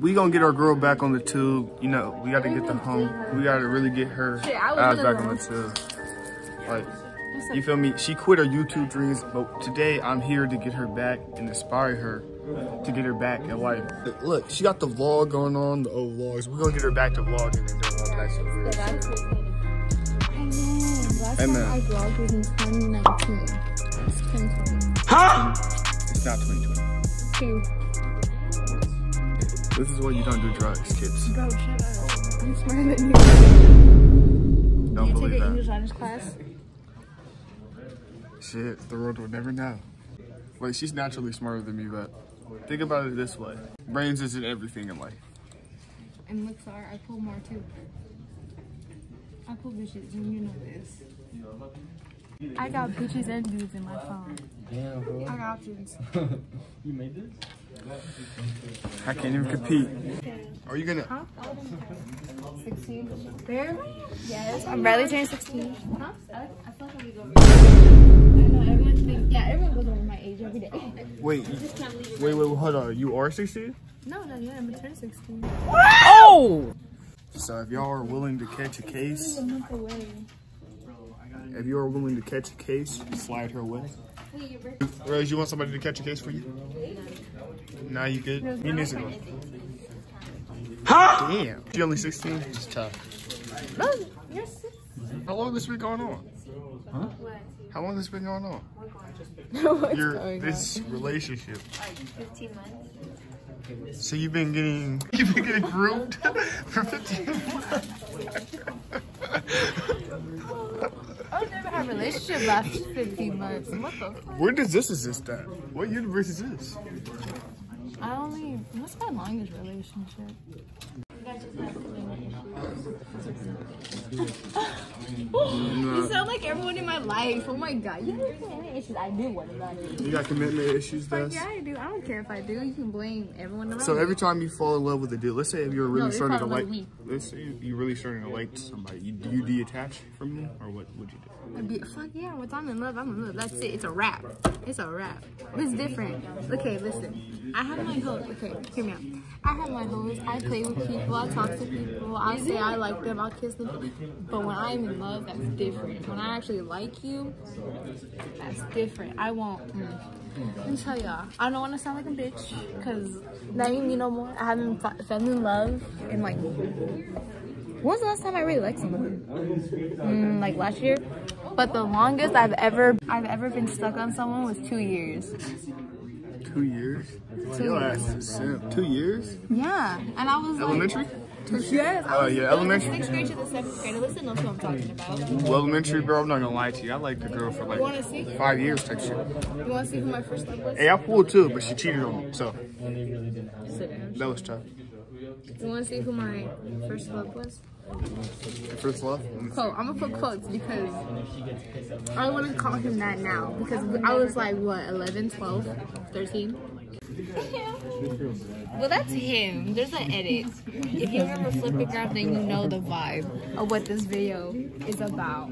We gonna get our girl back on the tube. You know, we gotta get the home. We gotta really get her Shit, I was ass in back on the tube. Like, you feel me? She quit her YouTube dreams, but today I'm here to get her back and inspire her to get her back in life. Look, she got the vlog going on, the old vlogs. We're gonna get her back to vlogging and then we'll back to real shit. I know. Last Amen. time I vlogged was in 2019. It's 2020. It's not 2020. Two. This is why you don't do drugs, kids. Bro, shut up. Oh. I'm smarter than you. Don't you believe take an that. English language class? Shit, the world would never know. Wait, she's naturally smarter than me, but think about it this way. Brains isn't everything in life. And looks are, I pull more too. I pull bitches, and you know this. I got bitches and dudes in my phone. Damn, bro. I got options. You made this? I can't even compete. Are you gonna? Huh? 16. Barely? Yes. I'm barely turning 16. Huh? I, I feel like I go. I know, everyone thinks, yeah, everyone goes over my age every day. Wait, wait, wait, hold on. You are 16? no, no, yeah, I'm turning 16. Oh! So if y'all are willing to catch a case, A month away. if you are willing to catch a case, slide her way. Wait. Rose, you want somebody to catch a case for you? Nah, you good? Me needs to go. Damn. She only 16? It's tough. No, you're 6. How long has this been going on? What? How long has this been going on? What's Your going this relationship. Like 15 months. So you've been getting you've been getting groomed for 15 months. I've never had a relationship last 15 months. What the fuck? Where does this exist at? What universe is this? I only, what's my longest relationship? You sound like everyone in my life. Oh my god. You have commitment issues. I do about it. You got commitment issues, Des? yeah, I do. I don't care if I do. You can blame everyone around So every time you fall in love with a dude, let's say if you're really they starting to like, me. let's say you're really starting to like somebody, you, do you detach from them or what would you do? I'd be, fuck yeah, once I'm in love, I'm in love. That's it. It's a wrap. It's a wrap. It's different. Okay, listen. I have my hoes. Okay, hear me out. I have my hoes. I play with people. I talk to people. I say I like them. I'll kiss them. But when I'm in love, that's different. When I actually like you, that's different. I won't. Mm. Let me tell y'all. I don't want to sound like a bitch because now you me no more. I haven't fa- fell in love in like. When was the last time I really liked someone? Mm, like last year. But the longest I've ever I've ever been stuck on someone was two years. Two years? Two years. ass is a simp. Two years? Yeah, and I was Elementary? like, yes. Oh, was yeah, elementary. Sixth grade to the seventh grade. Listen, knows what I'm talking about. Well, elementary, bro, I'm not gonna lie to you. I liked the girl for like five years type shit. You want to see who my first love was? Hey, I pulled too, but she cheated on me, so that was tough. You want to see who my first love was? First love? Quote. I'm gonna put quotes because I want to call him that now because I was like what 11, 12, 13. Well, that's him. There's an edit. If you remember Flipagram, then you know the vibe of what this video is about.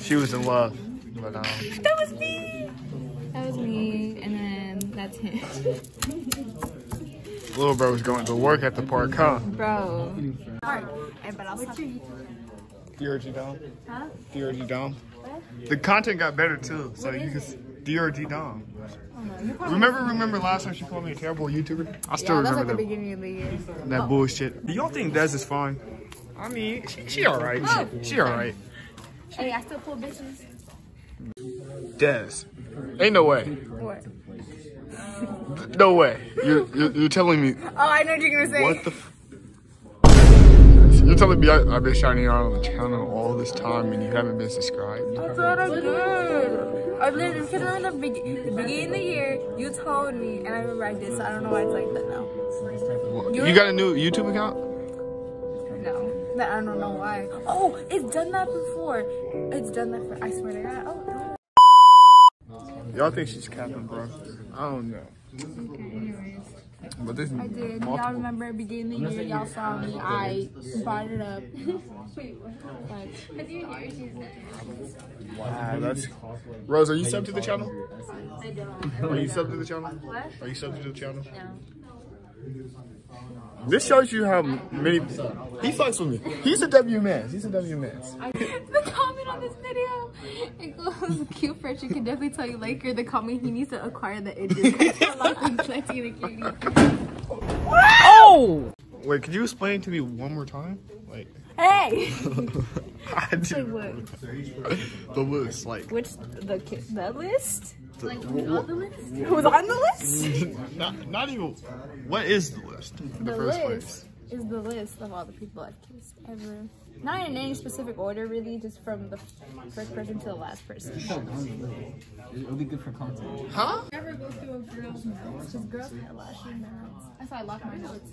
She was in love, but um, That was me. That was me, and then that's him. little bro was going to work at the park, huh? Bro. Hey, but I'll. DRG Dom. Huh? DRG Dom. The content got better too, so you can. DRG Dom. Remember, remember last time she called me a terrible YouTuber? I still Yeah, remember like the that, beginning of the year. that bullshit. Do y'all think Des is fine? I mean, she, she alright. She, oh. she alright. Hey, I still pull bitches. Des. Ain't no way. What? No way. You're, you're, you're telling me. Oh, I know what you're gonna say. What the f- You're telling me I, I've been shining out on the channel all this time and you haven't been subscribed? I thought I did. I literally, because in the, be- the beginning of the year, you told me, and I remember I did, so I don't know why it's like that now. You got a new YouTube account? No. I don't know why. Oh, it's done that before. It's done that for, I swear to God. Oh, Y'all think she's capping, bro? I don't know. Okay, anyways. But this I did. Y'all multiple- remember beginning of the year, y'all saw me. I brought it up. But Wow, that's. Rose, are you subbed to the channel? I don't. Are you subbed to the channel? What? Are you subbed to the channel? No. This shows you how many he fucks with me. He's a W man. He's a W man. the comment on this video, it goes, cute Frenchie can definitely tell you Laker. The comment he needs to acquire the edges. A lot of plenty of cutie. Oh! Wait, could you explain to me one more time? Like, Hey! I Say do what? the list. Like, Which the the list? The, Like wh- who's on the list? Who's on the list? not, not even. What is the list? In the, The first list place. is the list of all the people I've kissed ever. Not in any specific order, really, just from the first person to the last person. It'll be good for content. Huh? Never go through a girl's notes, because girls have lashy notes. That's why I lock my notes.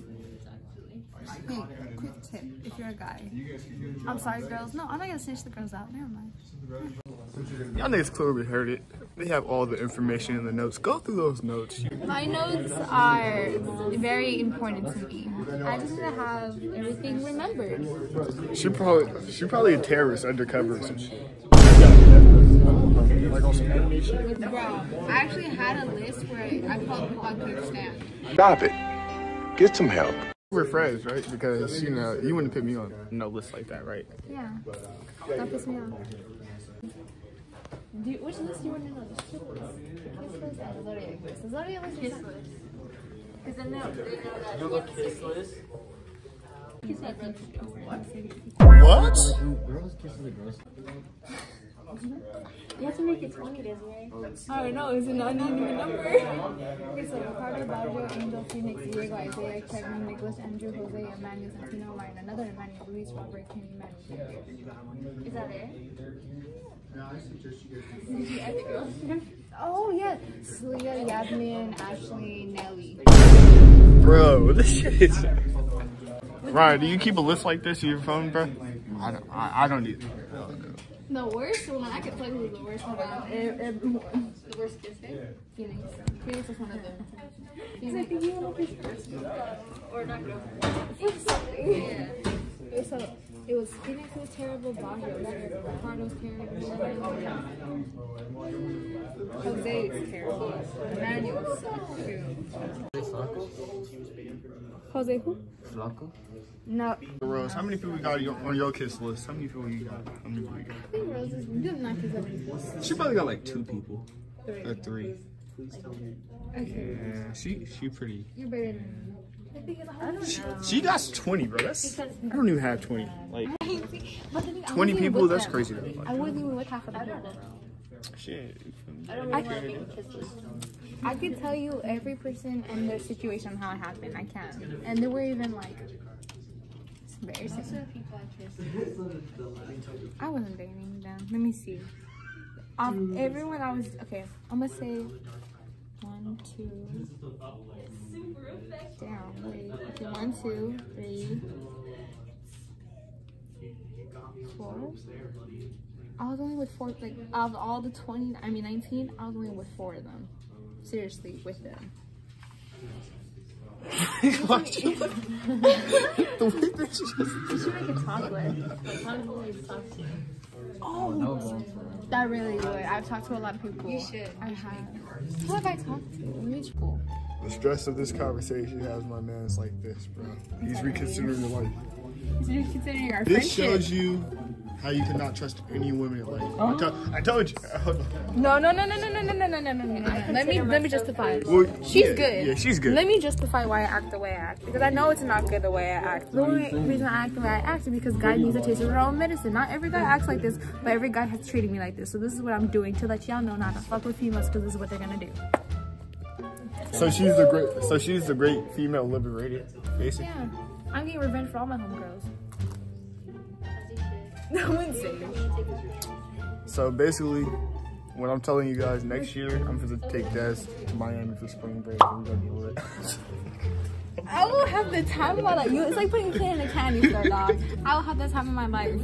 Hey, quick tip, if you're a guy. I'm sorry, girls. No, I'm not gonna snitch the girls out. Never mind. Y'all niggas clearly heard it. They have all the information in the notes. Go through those notes. My notes are very important to me. I just need to have everything remembered. She probably she probably a terrorist undercover or some shit. Like on some animation. Bro, I actually had a list where I called people I couldn't stand. Stop it. Get some help. We're friends, right? Because you know you wouldn't put me on no list like that, right? Yeah, that pissed me off. Do you, which list do you want to know? The list, the kiss list, the zodiac list? The zodiac list kiss list. Because then they'll, they know that you Kiss list? kiss my friends. What? Girls kiss the girls. You have to make it 20, Desiree. I don't know, it's an uneven number. okay, so Ricardo, Baggio, Angel, Phoenix, Diego, Isaiah, Kevin, Nicholas, Andrew, Jose, Emmanuel, Santino, Ryan, another Emmanuel, Luis, Robert, Kenny, Emmanuel. Is that it? Did you add the girls? Oh, yeah. Celia, Yasmin, Ashley, Nelly. Bro, this shit is. Ryan, do you keep a list like this in your phone, bro? I don't. I, I don't either. The worst one, I could tell you who the worst one is. The worst kisser? Phoenix. Phoenix is one of them. Phoenix. you want to kiss first? Or not girlfriend? something. Yeah. It was, so, it was Phoenix was terrible, Baggio was terrible, Ricardo was terrible, Jose is terrible, Emmanuel sucks too. Flaco? Jose who? Flaco? No. Rose, how many people you got on your- kiss list? How many people you got? How many people you got? I think Rose is, you have not kiss everything. She probably got like two people Three. or three. Okay. Yeah, she she pretty. You're better than me. Know. She got twenty, bro. That's I don't even have twenty. Like But the thing, I 20 people, that's crazy. I wasn't even with half of them. shit. I. I can tell you every person and their situation how it happened. I can't, And they were even like, it's embarrassing. I wasn't dating them. Let me see. Um, everyone I was, okay, I'm gonna say one, two, down, wait, okay, one, two, three, four. I was only with four, like, out of all the 20, I mean 19, I was only with four of them. Seriously, with them. The way that she just- You should make a talk with. Oh, that really would. I've talked to a lot of people. You should. I have. Who have I talked to? Which people? The stress of this conversation has my man's like this, bro. He's reconsidering your life. So you're considering our This friendship. shows you how you cannot trust any woman in life. I, to- I told you. No, no, no, no, no, no, no, no, no, no, no, no. Let me let me justify. Well, She's yeah, good. Yeah, she's good. Let me justify why I act the way I act because I know it's not good the way I act. The only reason I act the way I act is because God needs a taste of their own medicine. Not every guy acts like this, but every guy has treated me like this. So this is what I'm doing to let y'all know not to fuck with females because this is what they're gonna do. So she's the great. So she's the great female liberator, basically. Yeah, I'm getting revenge for all my homegirls. I wouldn't. So basically, what I'm telling you guys, next year I'm gonna take Des to Miami for spring break. We're gonna do it. I will have the time of my life. You, it's like putting a kid in a candy store, dog. I will have the time of my life.